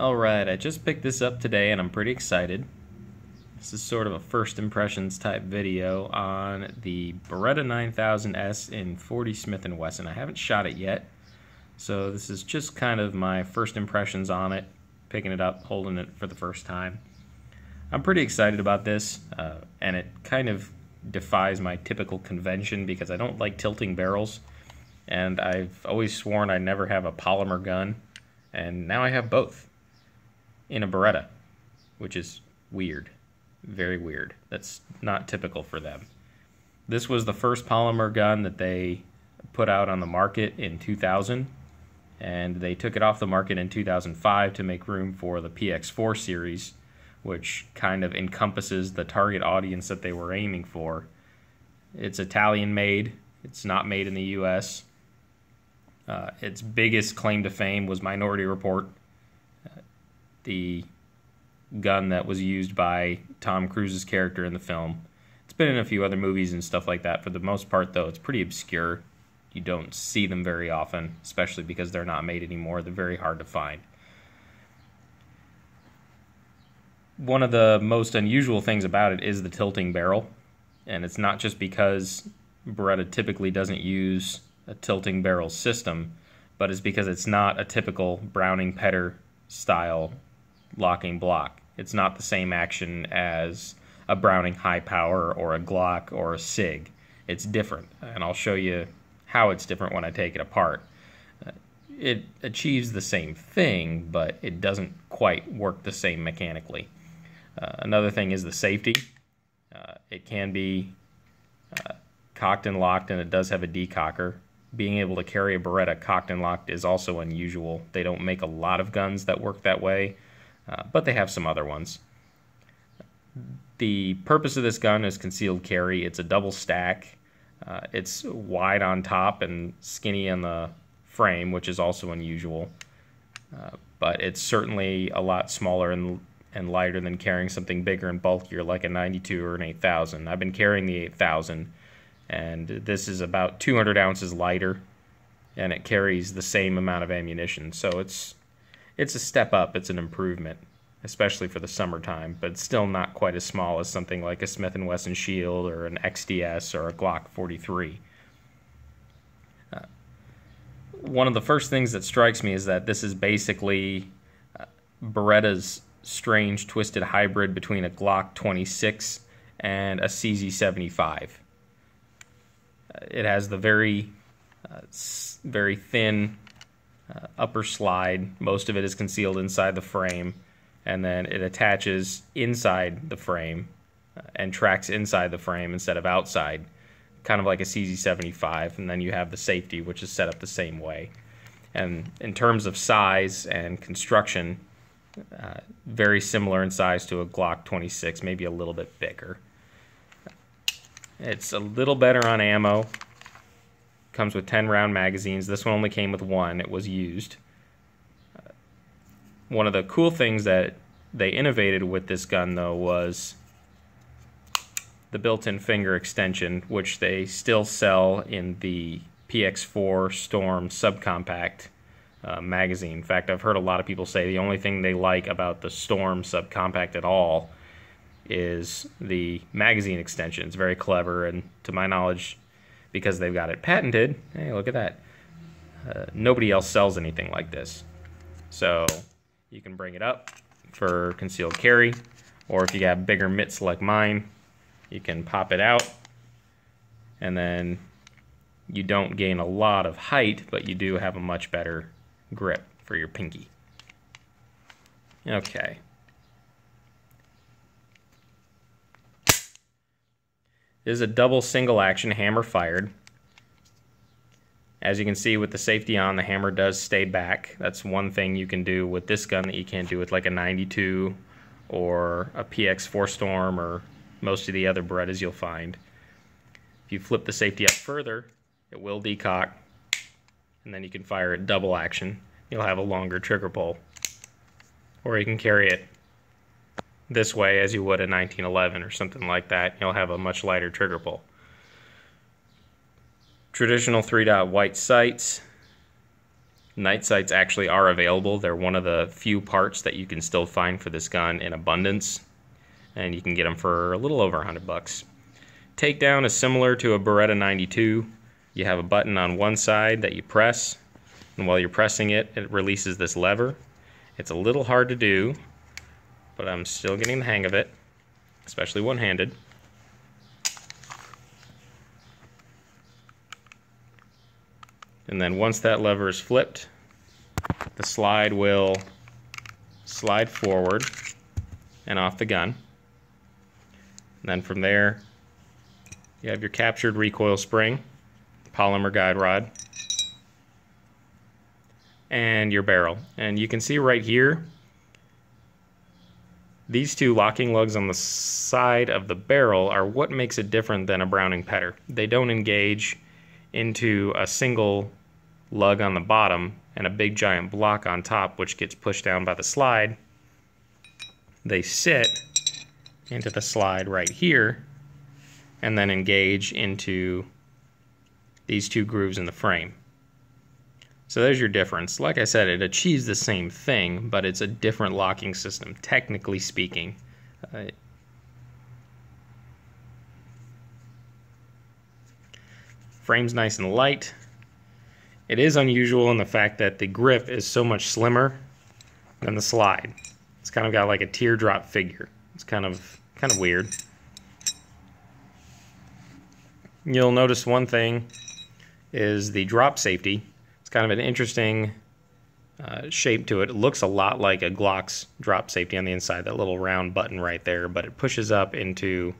Alright, I just picked this up today and I'm pretty excited. This is sort of a first impressions type video on the Beretta 9000S in 40 Smith & Wesson. I haven't shot it yet, so this is just kind of my first impressions on it, picking it up, holding it for the first time. I'm pretty excited about this, uh, and it kind of defies my typical convention because I don't like tilting barrels, and I've always sworn I'd never have a polymer gun, and now I have both in a Beretta, which is weird. Very weird. That's not typical for them. This was the first polymer gun that they put out on the market in 2000, and they took it off the market in 2005 to make room for the PX4 series, which kind of encompasses the target audience that they were aiming for. It's Italian made, it's not made in the US. Uh, its biggest claim to fame was Minority Report, the gun that was used by Tom Cruise's character in the film. It's been in a few other movies and stuff like that. For the most part, though, it's pretty obscure. You don't see them very often, especially because they're not made anymore. They're very hard to find. One of the most unusual things about it is the tilting barrel. And it's not just because Beretta typically doesn't use a tilting barrel system, but it's because it's not a typical Browning Petter style locking block. It's not the same action as a Browning high power or a Glock or a SIG. It's different, and I'll show you how it's different when I take it apart. Uh, it achieves the same thing, but it doesn't quite work the same mechanically. Uh, another thing is the safety. Uh, it can be uh, cocked and locked, and it does have a decocker. Being able to carry a Beretta cocked and locked is also unusual. They don't make a lot of guns that work that way, uh, but they have some other ones. The purpose of this gun is concealed carry. It's a double stack. Uh, it's wide on top and skinny on the frame, which is also unusual. Uh, but it's certainly a lot smaller and and lighter than carrying something bigger and bulkier like a 92 or an 8000. I've been carrying the 8000, and this is about 200 ounces lighter, and it carries the same amount of ammunition. So it's it's a step up. It's an improvement, especially for the summertime. But still not quite as small as something like a Smith and Wesson Shield or an XDS or a Glock 43. Uh, one of the first things that strikes me is that this is basically uh, Beretta's strange twisted hybrid between a Glock 26 and a CZ75. Uh, it has the very, uh, very thin uh, upper slide. Most of it is concealed inside the frame, and then it attaches inside the frame uh, and tracks inside the frame instead of outside, kind of like a CZ75. And then you have the safety, which is set up the same way. And in terms of size and construction, uh, very similar in size to a Glock 26, maybe a little bit bigger. It's a little better on ammo comes with 10 round magazines. This one only came with one. It was used. Uh, one of the cool things that they innovated with this gun, though, was the built-in finger extension, which they still sell in the PX4 Storm subcompact uh, magazine. In fact, I've heard a lot of people say the only thing they like about the Storm subcompact at all is the magazine extension. It's very clever, and to my knowledge, because they've got it patented. Hey, look at that. Uh, nobody else sells anything like this. So you can bring it up for concealed carry, or if you got bigger mitts like mine, you can pop it out, and then you don't gain a lot of height, but you do have a much better grip for your pinky. Okay. This is a double single action hammer fired. As you can see with the safety on, the hammer does stay back. That's one thing you can do with this gun that you can't do with like a 92 or a PX4 Storm or most of the other Berettas you'll find. If you flip the safety up further, it will decock, and then you can fire it double action. You'll have a longer trigger pull. Or you can carry it this way as you would a 1911 or something like that. You'll have a much lighter trigger pull. Traditional 3 dot white sights. Night sights actually are available. They're one of the few parts that you can still find for this gun in abundance, and you can get them for a little over 100 bucks. Takedown is similar to a Beretta 92. You have a button on one side that you press, and while you're pressing it, it releases this lever. It's a little hard to do, but I'm still getting the hang of it, especially one-handed. And then once that lever is flipped, the slide will slide forward and off the gun. And then from there, you have your captured recoil spring, polymer guide rod, and your barrel. And you can see right here, these two locking lugs on the side of the barrel are what makes it different than a Browning Petter. They don't engage into a single lug on the bottom and a big giant block on top which gets pushed down by the slide. They sit into the slide right here and then engage into these two grooves in the frame. So there's your difference. Like I said, it achieves the same thing, but it's a different locking system, technically speaking. Uh, frame's nice and light. It is unusual in the fact that the grip is so much slimmer than the slide. It's kind of got like a teardrop figure. It's kind of kind of weird. You'll notice one thing is the drop safety. It's kind of an interesting uh, shape to it. It looks a lot like a Glock's drop safety on the inside, that little round button right there, but it pushes up into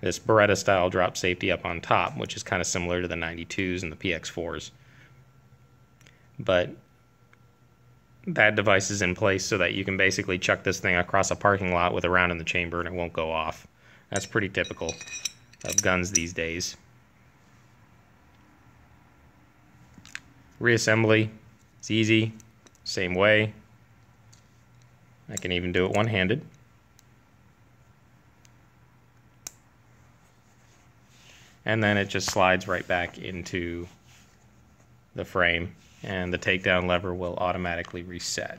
this Beretta style drop safety up on top, which is kind of similar to the 92s and the PX4s but that device is in place so that you can basically chuck this thing across a parking lot with a round in the chamber and it won't go off. That's pretty typical of guns these days. Reassembly, it's easy, same way. I can even do it one-handed. And then it just slides right back into the frame and the takedown lever will automatically reset.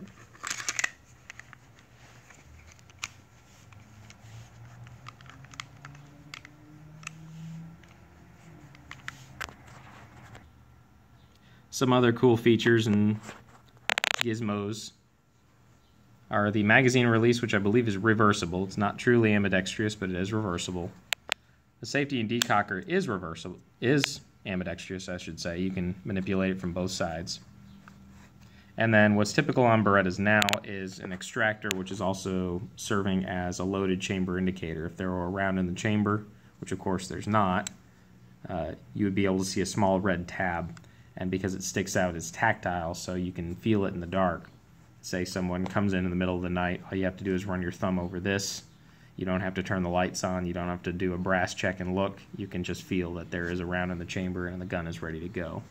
Some other cool features and gizmos are the magazine release, which I believe is reversible. It's not truly ambidextrous, but it is reversible. The safety and decocker is reversible, is ambidextrous, I should say. You can manipulate it from both sides. And then what's typical on Berettas now is an extractor, which is also serving as a loaded chamber indicator. If there were a round in the chamber, which of course there's not, uh, you would be able to see a small red tab. And because it sticks out, it's tactile, so you can feel it in the dark. Say someone comes in in the middle of the night, all you have to do is run your thumb over this, you don't have to turn the lights on. You don't have to do a brass check and look. You can just feel that there is a round in the chamber and the gun is ready to go.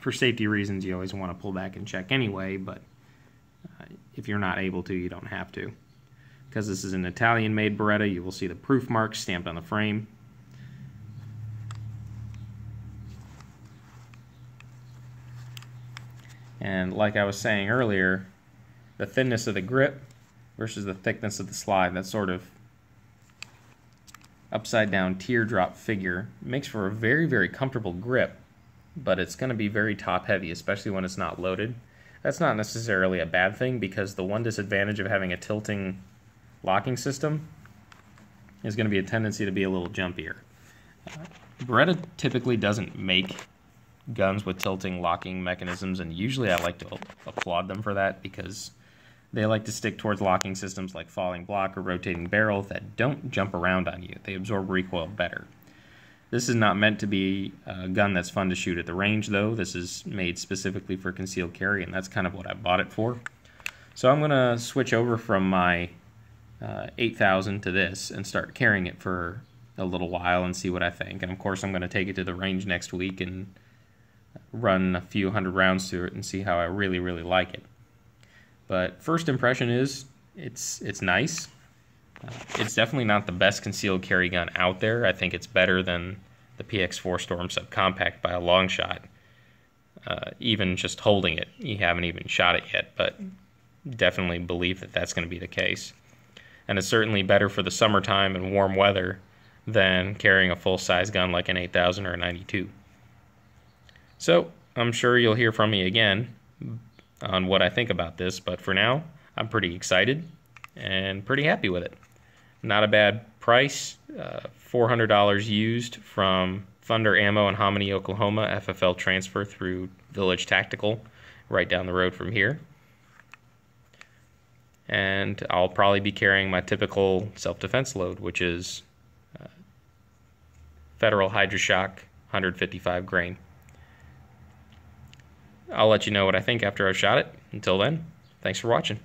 For safety reasons, you always want to pull back and check anyway, but uh, if you're not able to, you don't have to. Because this is an Italian-made Beretta, you will see the proof marks stamped on the frame. And like I was saying earlier, the thinness of the grip versus the thickness of the slide. That sort of upside down teardrop figure makes for a very, very comfortable grip, but it's going to be very top heavy, especially when it's not loaded. That's not necessarily a bad thing because the one disadvantage of having a tilting locking system is going to be a tendency to be a little jumpier. Beretta typically doesn't make guns with tilting locking mechanisms, and usually I like to applaud them for that because they like to stick towards locking systems like falling block or rotating barrel that don't jump around on you. They absorb recoil better. This is not meant to be a gun that's fun to shoot at the range, though. This is made specifically for concealed carry, and that's kind of what I bought it for. So I'm going to switch over from my uh, 8000 to this and start carrying it for a little while and see what I think. And of course, I'm going to take it to the range next week and run a few hundred rounds through it and see how I really, really like it. But first impression is it's it's nice. Uh, it's definitely not the best concealed carry gun out there. I think it's better than the PX4 Storm Subcompact by a long shot. uh, even just holding it. You haven't even shot it yet, but definitely believe that that's going to be the case. And it's certainly better for the summertime and warm weather than carrying a full size gun like an 8000 or a 92. So I'm sure you'll hear from me again on what I think about this, but for now, I'm pretty excited and pretty happy with it. Not a bad price, uh, $400 used from Thunder Ammo in Hominy, Oklahoma, FFL transfer through Village Tactical right down the road from here. And I'll probably be carrying my typical self defense load, which is uh, Federal Hydra-Shok 155 grain. I'll let you know what I think after I've shot it. Until then, thanks for watching.